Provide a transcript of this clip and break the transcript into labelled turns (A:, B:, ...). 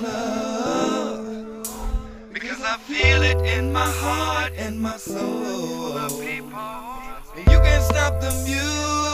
A: love because I feel it in my heart and my soul. And you can stop the music.